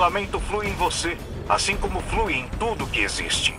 filamento flui em você, assim como flui em tudo que existe.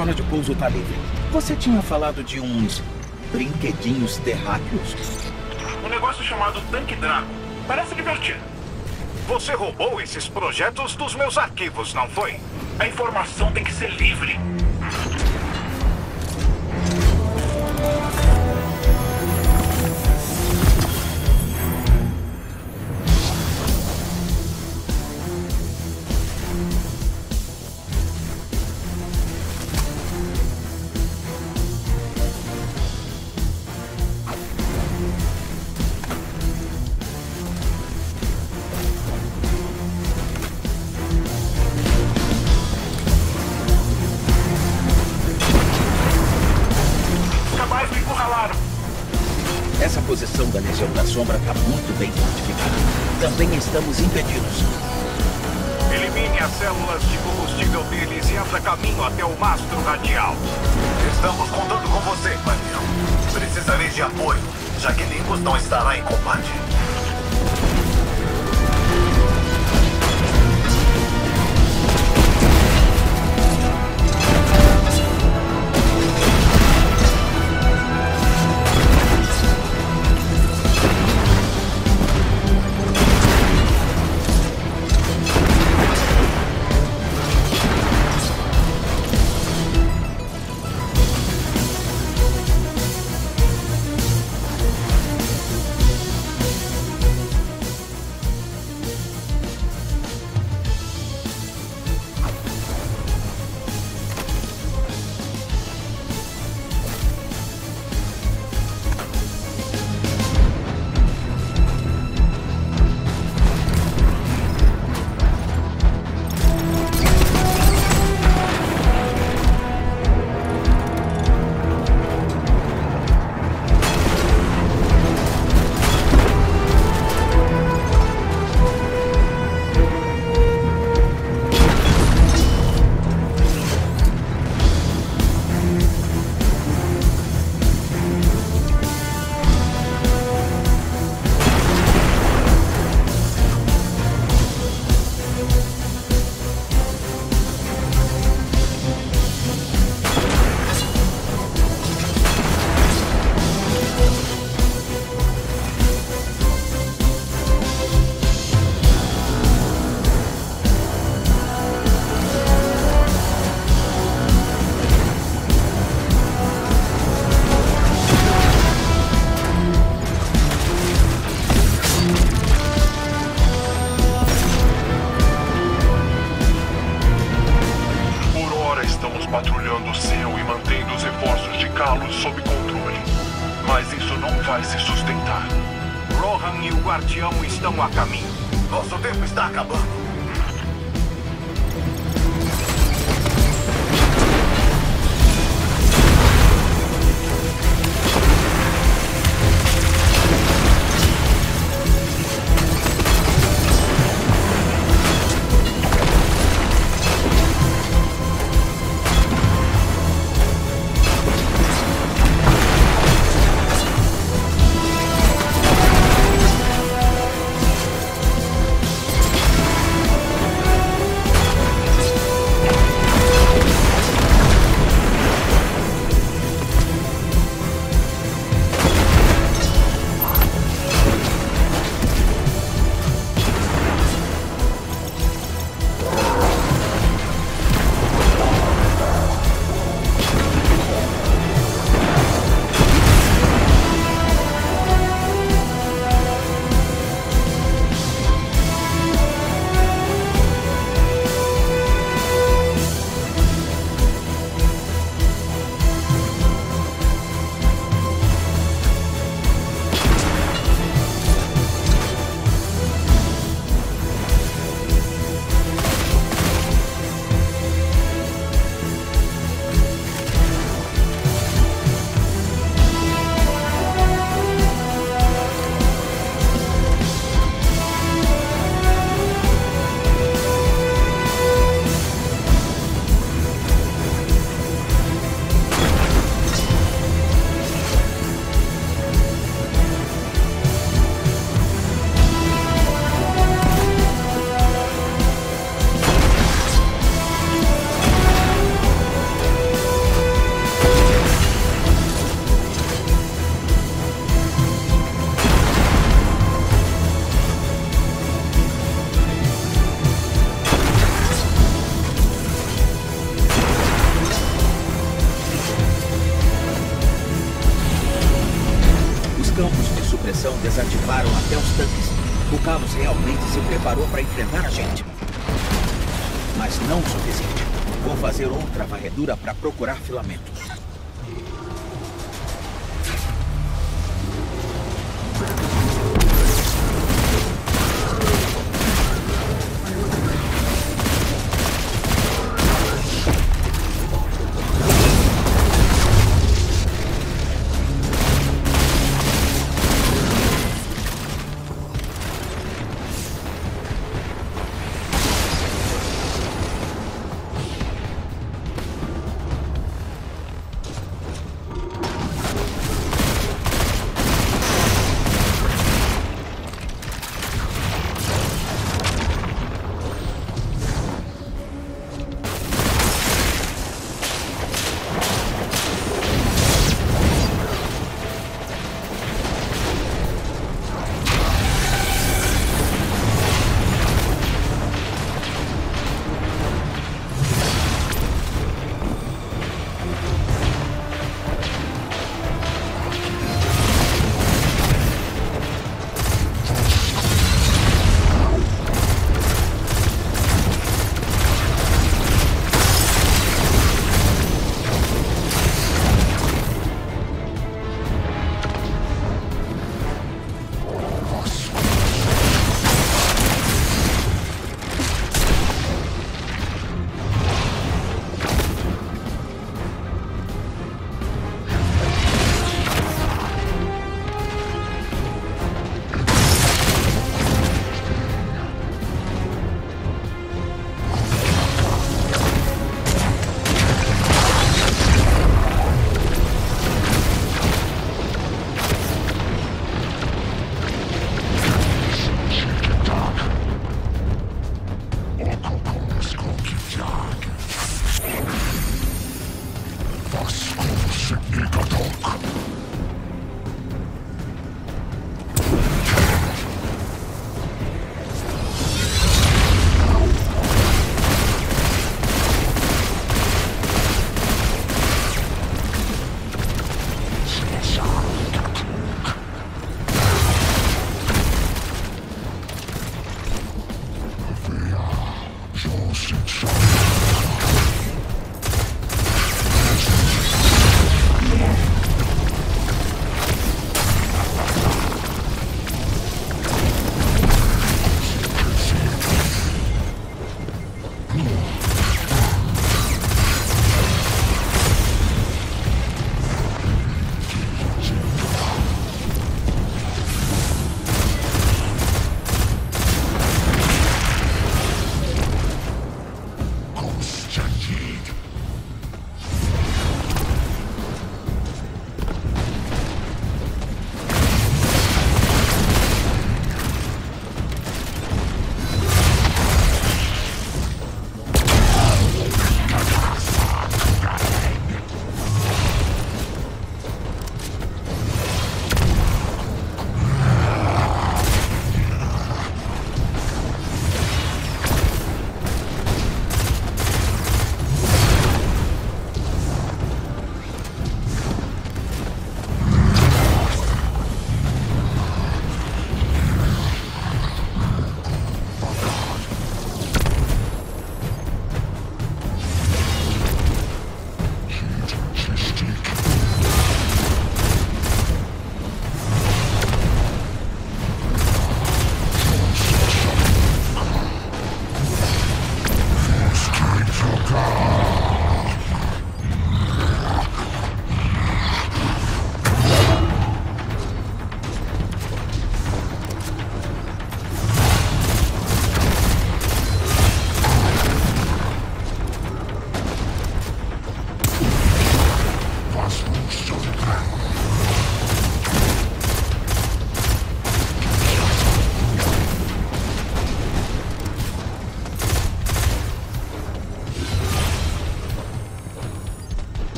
zona de pouso está livre. Você tinha falado de uns brinquedinhos terráqueos? Um negócio chamado Tanque Drago. Parece divertido. Você roubou esses projetos dos meus arquivos, não foi? A informação tem que ser livre.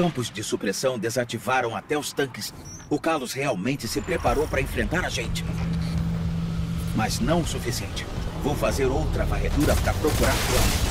Campos de supressão desativaram até os tanques. O Carlos realmente se preparou para enfrentar a gente. Mas não o suficiente. Vou fazer outra varredura para procurar plano.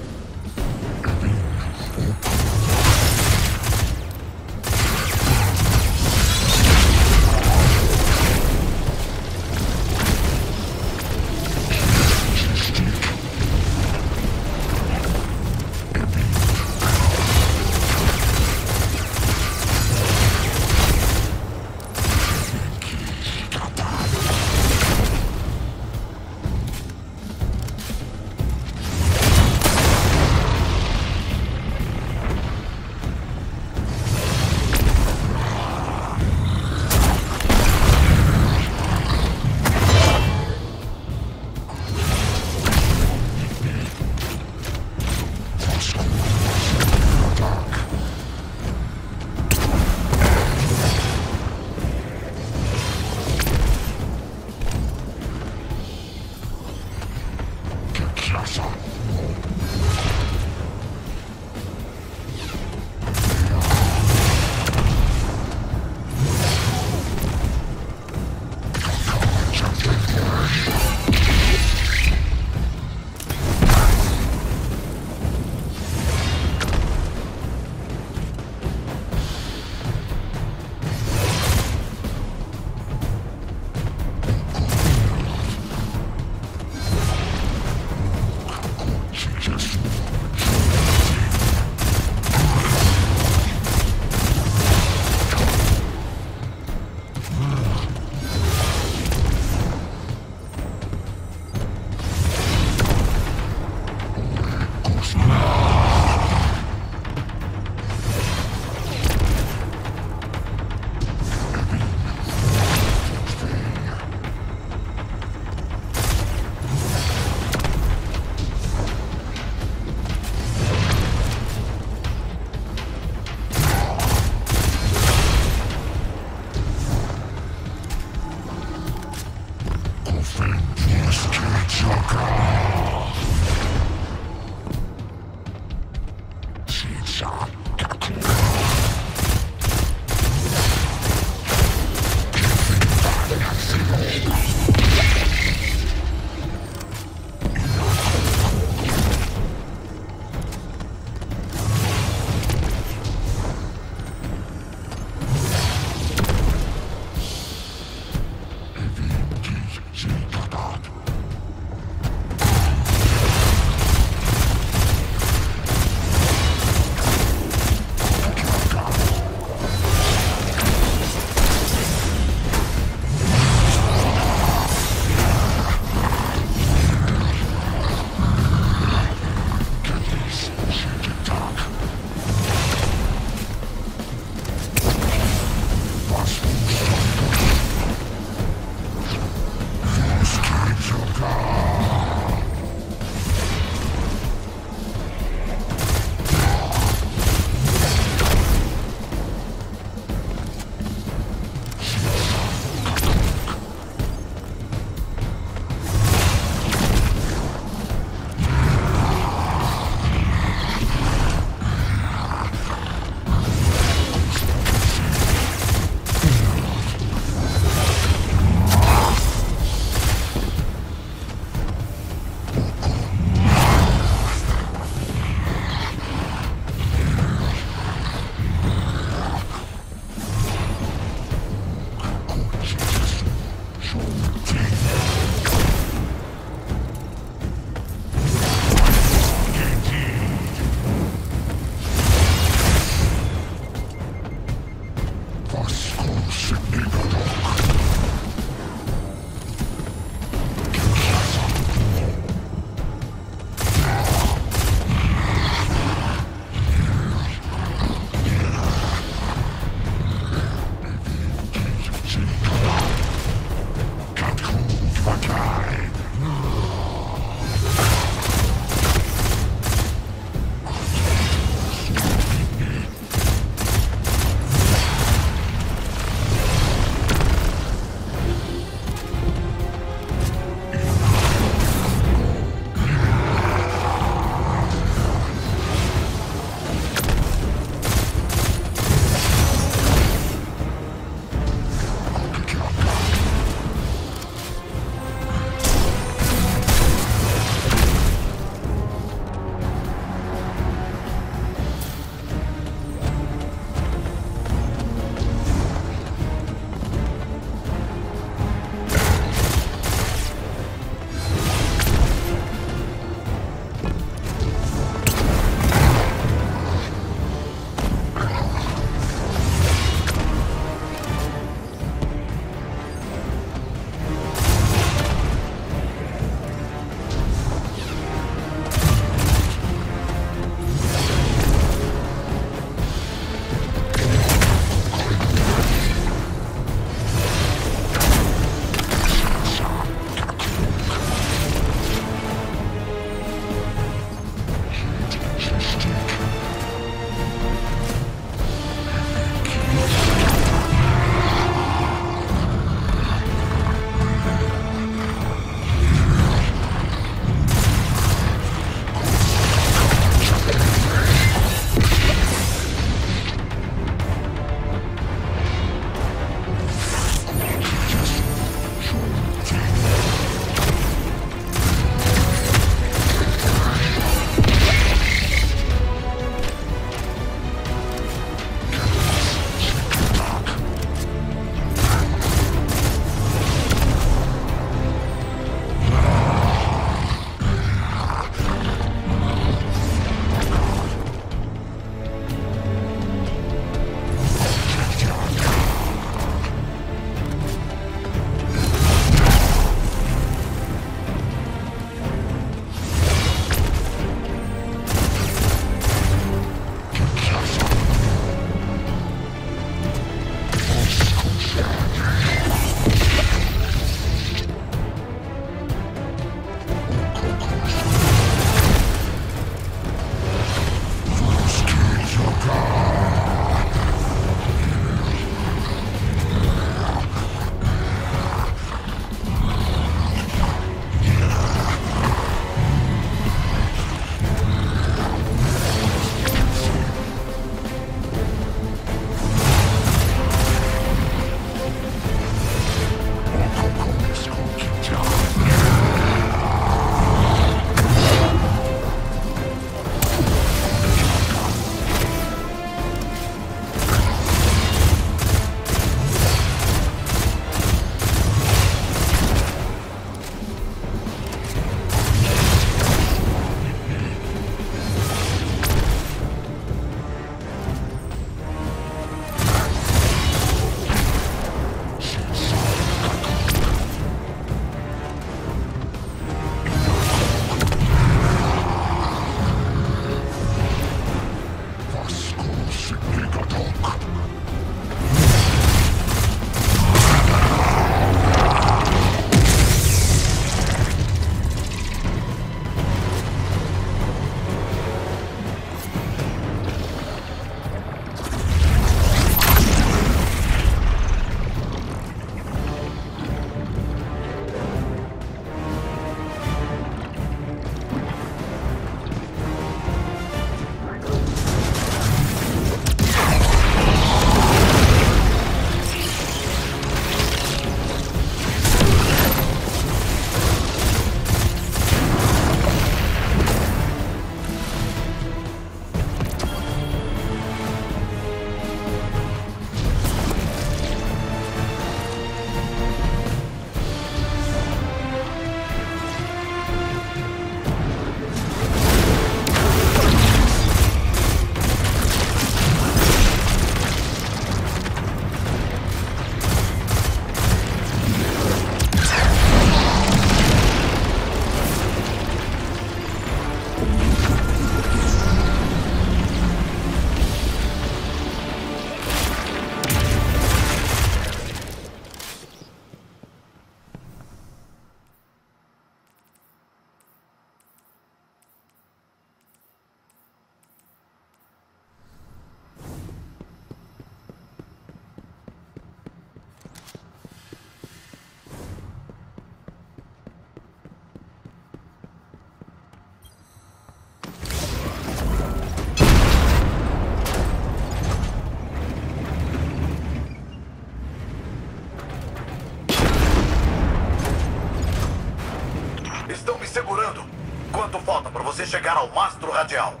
Você chegar ao mastro radial?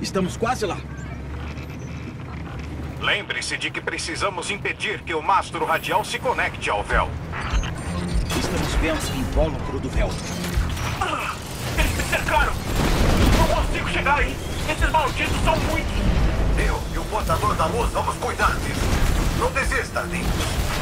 Estamos quase lá. Lembre-se de que precisamos impedir que o mastro radial se conecte ao véu. Estamos vendo o invólucro do véu. Ah, eles me cercaram! Não consigo chegar aí! Esses malditos são muitos! Eu e o portador da luz vamos cuidar disso. Não desista, Linus.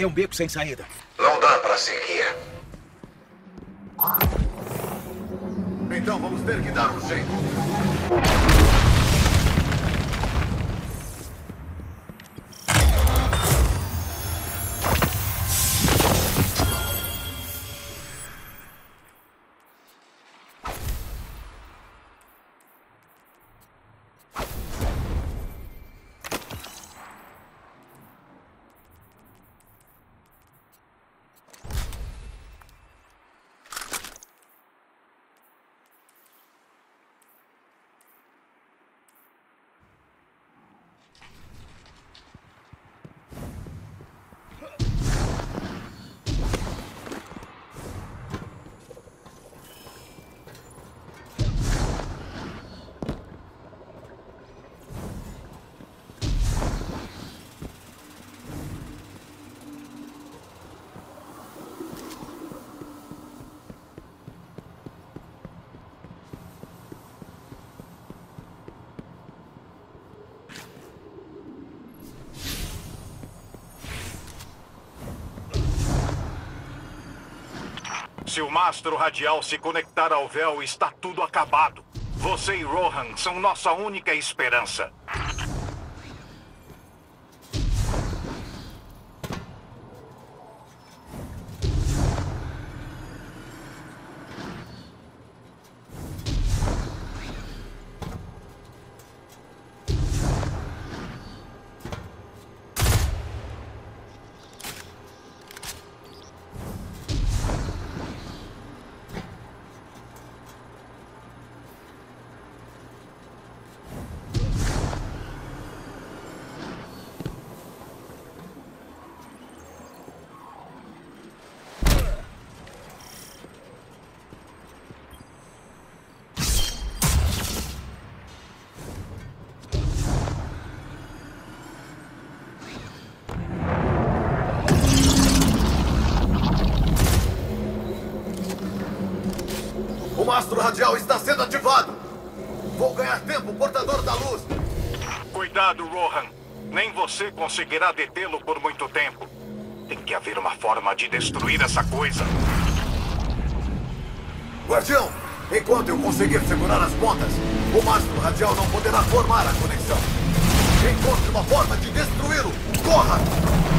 Aqui é um beco sem saída. Não dá para seguir. Então vamos ter que dar um jeito. Se o mastro radial se conectar ao véu, está tudo acabado. Você e Rohan são nossa única esperança. Cuidado, Rohan. Nem você conseguirá detê-lo por muito tempo. Tem que haver uma forma de destruir essa coisa. Guardião, enquanto eu conseguir segurar as pontas, o mastro radial não poderá formar a conexão. Encontre uma forma de destruí-lo. Corra!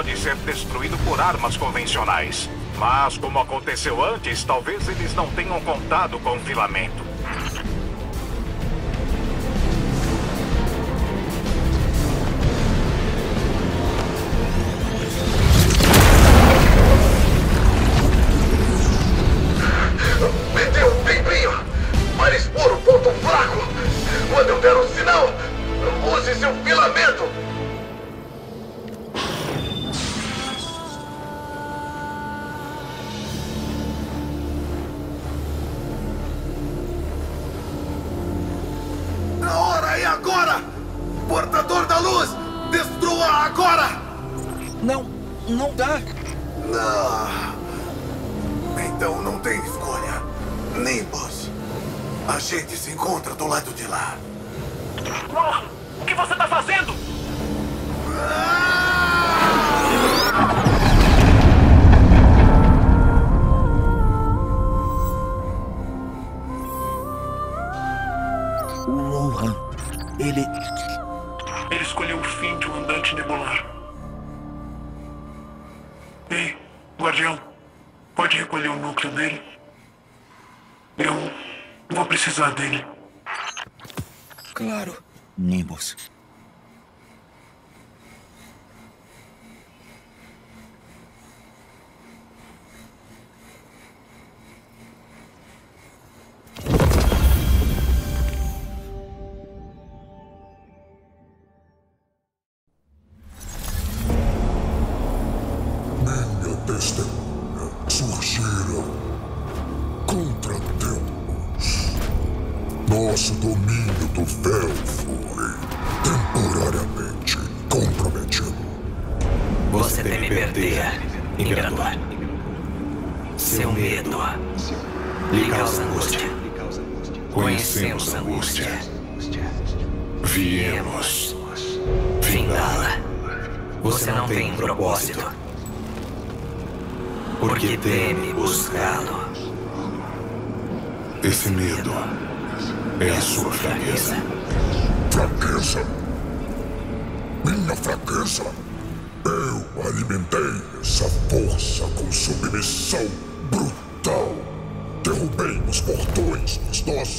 Pode ser destruído por armas convencionais. Mas, como aconteceu antes, talvez eles não tenham contado com o filamento.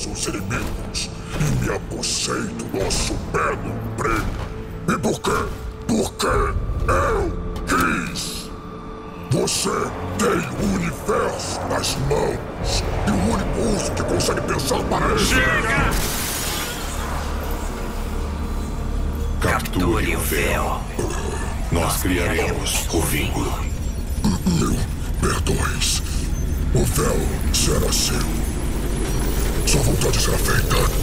Nossos inimigos e me apossei do nosso belo prêmio. E por quê? Porque eu quis. Você tem o universo nas mãos e o único uso que consegue pensar para ele. Capture o véu. Nós criaremos o vínculo. Meu perdões. O véu será seu. just got faked up.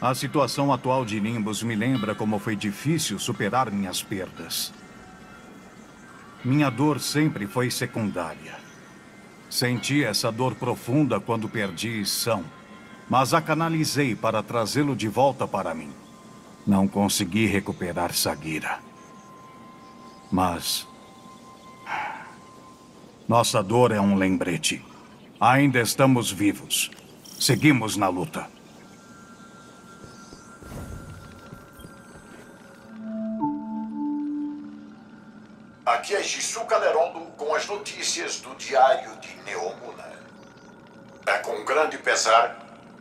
A situação atual de Nimbus me lembra como foi difícil superar minhas perdas. Minha dor sempre foi secundária. Senti essa dor profunda quando perdi São, mas a canalizei para trazê-lo de volta para mim. Não consegui recuperar Sagira. Mas. Nossa dor é um lembrete. Ainda estamos vivos. Seguimos na luta. Aqui é Shizuka Lerondo com as notícias do Diário de Neomuna. É com grande pesar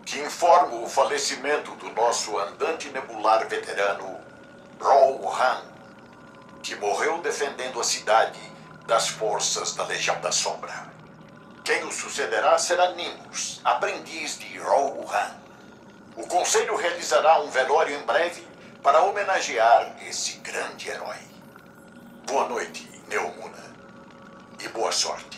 que informo o falecimento do nosso andante nebular veterano, Ro Han, que morreu defendendo a cidade das forças da Legião da Sombra. Quem o sucederá será Nimbus, aprendiz de Ro Han. O Conselho realizará um velório em breve para homenagear esse grande herói. Boa noite, Neomuna. E boa sorte.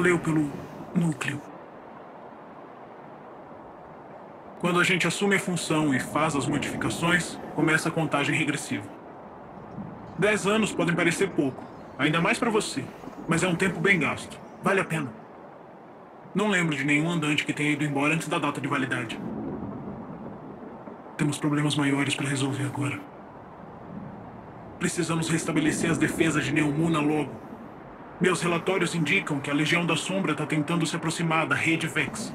Valeu pelo núcleo. Quando a gente assume a função e faz as modificações, começa a contagem regressiva. Dez anos podem parecer pouco, ainda mais pra você, mas é um tempo bem gasto. Vale a pena. Não lembro de nenhum andante que tenha ido embora antes da data de validade. Temos problemas maiores para resolver agora. Precisamos restabelecer as defesas de Neomuna logo. Meus relatórios indicam que a Legião da Sombra está tentando se aproximar da rede Vex.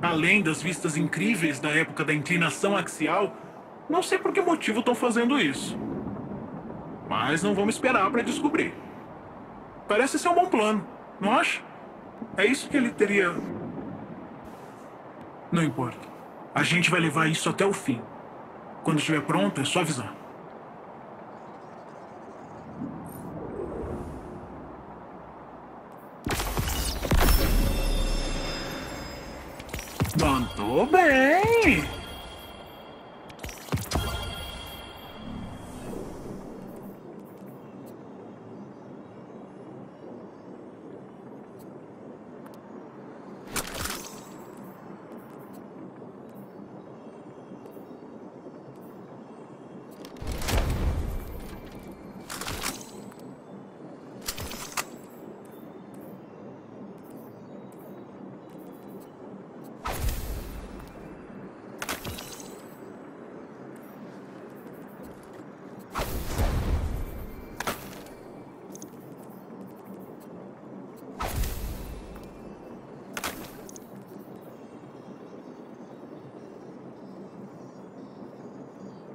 Além das vistas incríveis da época da inclinação axial, não sei por que motivo estão fazendo isso. Mas não vamos esperar para descobrir. Parece ser um bom plano, não acha? É isso que ele teria. Não importa. A gente vai levar isso até o fim. Quando estiver pronto, é só avisar. Mandou bem!